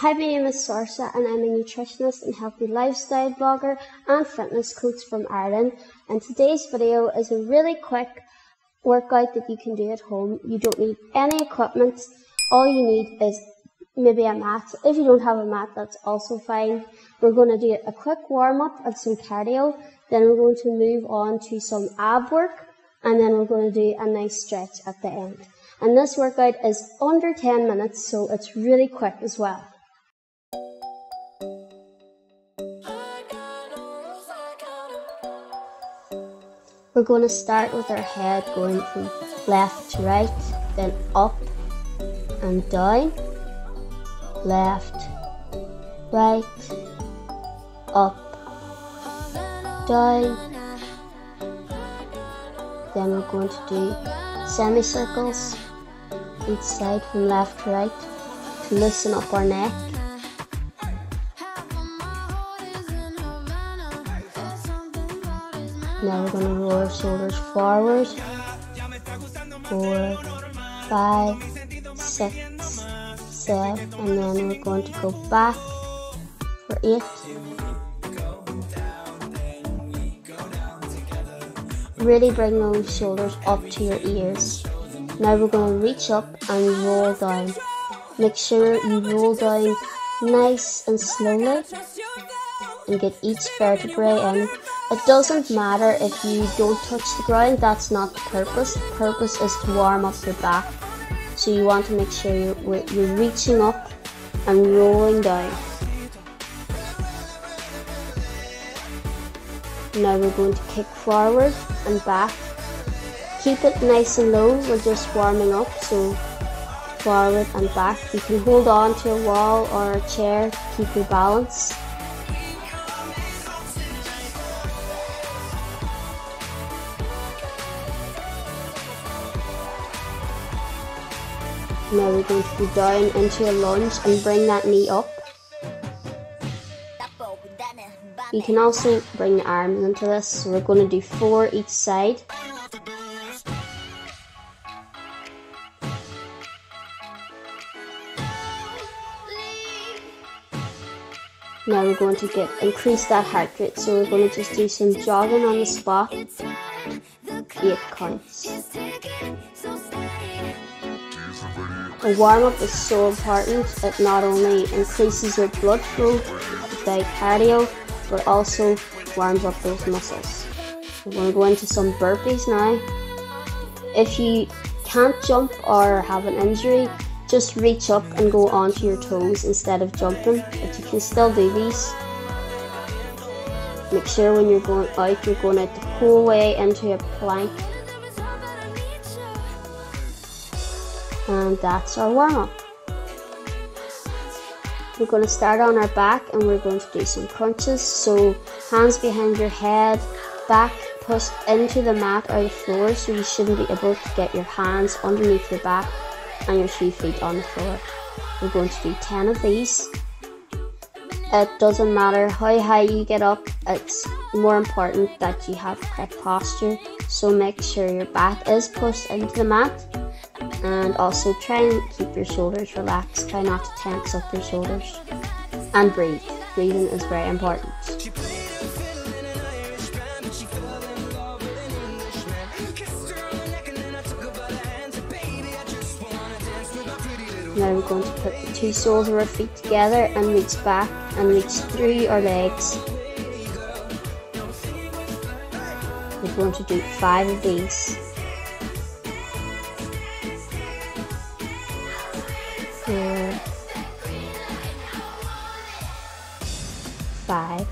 Hi, my name is Sorcha and I'm a nutritionist and healthy lifestyle blogger and fitness coach from Ireland. And today's video is a really quick workout that you can do at home. You don't need any equipment. All you need is maybe a mat. If you don't have a mat, that's also fine. We're going to do a quick warm up and some cardio. Then we're going to move on to some ab work and then we're going to do a nice stretch at the end. And this workout is under 10 minutes, so it's really quick as well. We're going to start with our head going from left to right, then up and down, left, right, up, down. Then we're going to do semicircles each side from left to right to loosen up our neck. Now we're going to roll our shoulders forward. Four, five, six, seven, and then we're going to go back for eight. Really bring those shoulders up to your ears. Now we're going to reach up and roll down. Make sure you roll down nice and slowly and get each vertebrae in it doesn't matter if you don't touch the ground, that's not the purpose. The purpose is to warm up your back. So you want to make sure you're, you're reaching up and rolling down. Now we're going to kick forward and back. Keep it nice and low, we're just warming up, so forward and back. You can hold on to a wall or a chair to keep your balance. Now we're going to go down into a lunge and bring that knee up. You can also bring the arms into this, so we're going to do four each side. Now we're going to get increase that heart rate, so we're going to just do some jogging on the spot. Eight counts. A warm up is so important. It not only increases your blood flow by cardio, but also warms up those muscles. We're going to go into some burpees now. If you can't jump or have an injury, just reach up and go onto your toes instead of jumping, but you can still do these. Make sure when you're going out, you're going out the whole way into a plank and that's our warm up. We're going to start on our back and we're going to do some crunches. So hands behind your head, back pushed into the mat or the floor so you shouldn't be able to get your hands underneath your back and your two feet on the floor. We're going to do 10 of these. It doesn't matter how high you get up, it's more important that you have correct posture. So make sure your back is pushed into the mat and also try and keep your shoulders relaxed. Try not to tense up your shoulders. And breathe. Breathing is very important. Now we're going to put the two soles of our feet together and reach back and reach through our legs. We're going to do five of these. Five.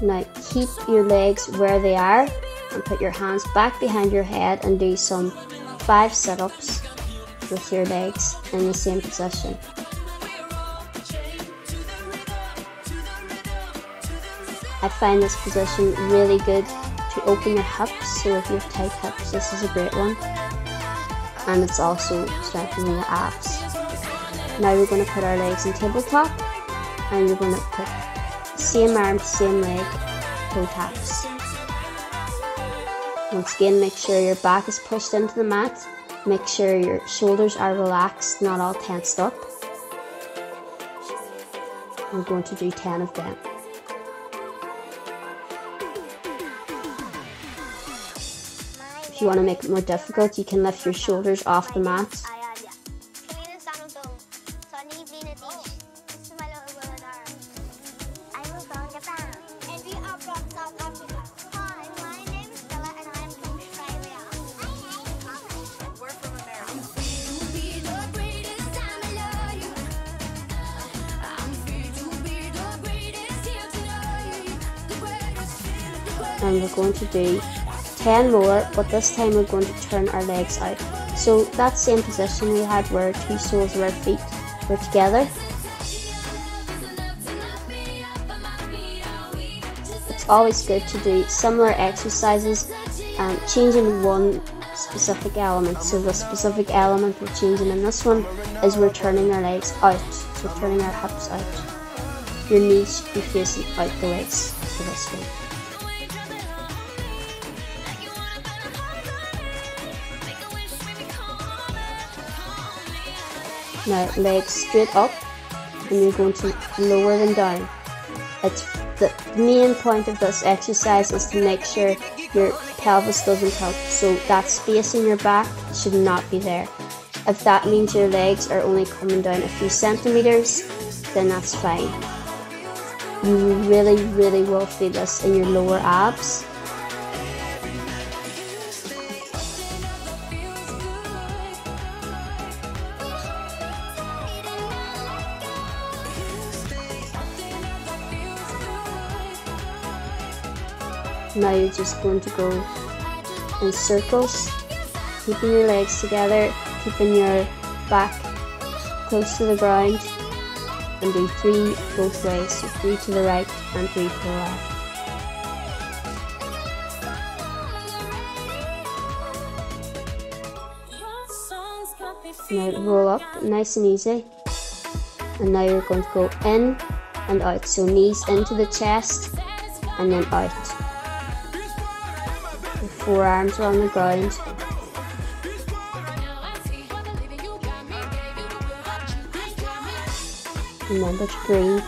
Now keep your legs where they are and put your hands back behind your head and do some five sit-ups with your legs in the same position. I find this position really good to open your hips, so if you have tight hips, this is a great one and it's also strengthening the abs. Now we're going to put our legs in tabletop and you're to put same arm, same leg, toe taps. Once again, make sure your back is pushed into the mat. Make sure your shoulders are relaxed, not all tensed up. we're going to do 10 of them. If you want to make it more difficult, you can lift your shoulders off the mat and we're going to do 10 more but this time we're going to turn our legs out. So that same position we had where two soles of our feet were together. It's always good to do similar exercises and changing one specific element. So the specific element we're changing in this one is we're turning our legs out. So turning our hips out. Your knees should be facing out the legs for this one Now legs straight up and you're going to lower them down. It's the main point of this exercise is to make sure your pelvis doesn't tilt. So that space in your back should not be there. If that means your legs are only coming down a few centimeters, then that's fine. You really, really will feel this in your lower abs Now you're just going to go in circles, keeping your legs together, keeping your back close to the ground, and do three both ways. So three to the right and three to the left. Now roll up, nice and easy. And now you're going to go in and out. So knees into the chest and then out forearms on the ground. Remember to breathe.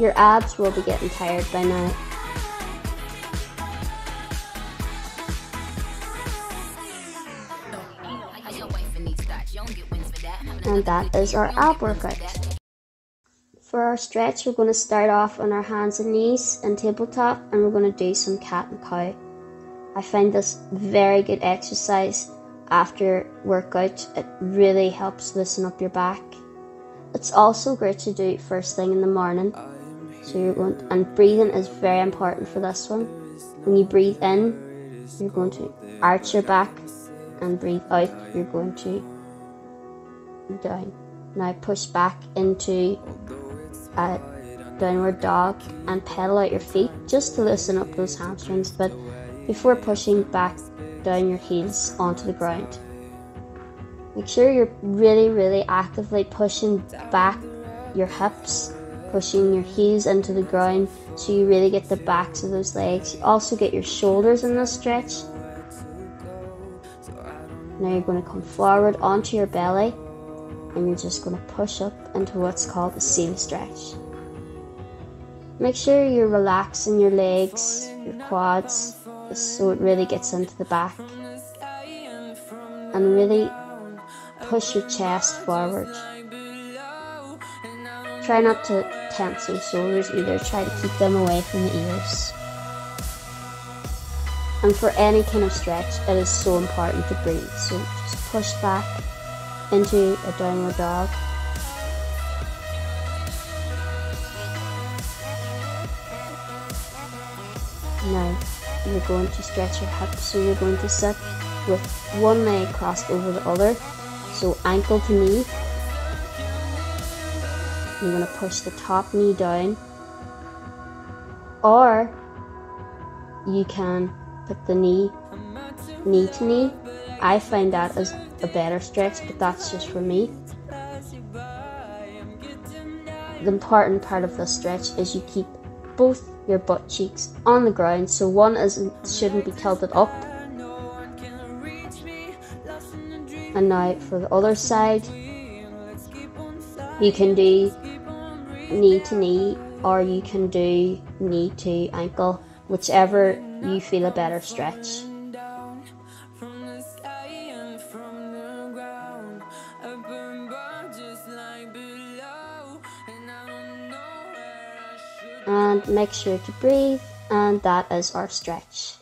Your abs will be getting tired by now. And that is our ab workout. For our stretch, we're going to start off on our hands and knees and tabletop, and we're going to do some cat and cow. I find this very good exercise after workout. It really helps loosen up your back. It's also great to do first thing in the morning. So you're going to, and breathing is very important for this one. When you breathe in, you're going to arch your back, and breathe out, you're going to down. Now push back into a downward dog and pedal out your feet just to loosen up those hamstrings, but before pushing back down your heels onto the ground. Make sure you're really, really actively pushing back your hips, pushing your heels into the ground so you really get the backs of those legs. You also get your shoulders in this stretch. Now you're going to come forward onto your belly and you're just going to push up into what's called a seal stretch. Make sure you're relaxing your legs, your quads, so it really gets into the back. And really push your chest forward. Try not to tense your shoulders either, try to keep them away from the ears. And for any kind of stretch, it is so important to breathe. So just push back into a downward dog. Now you're going to stretch your hips so you're going to sit with one leg crossed over the other. So ankle to knee. You're going to push the top knee down. Or you can put the knee knee to knee. I find that as a better stretch, but that's just for me. The important part of the stretch is you keep both your butt cheeks on the ground, so one isn't shouldn't be tilted up. And now for the other side, you can do knee to knee or you can do knee to ankle, whichever you feel a better stretch. and make sure to breathe and that is our stretch.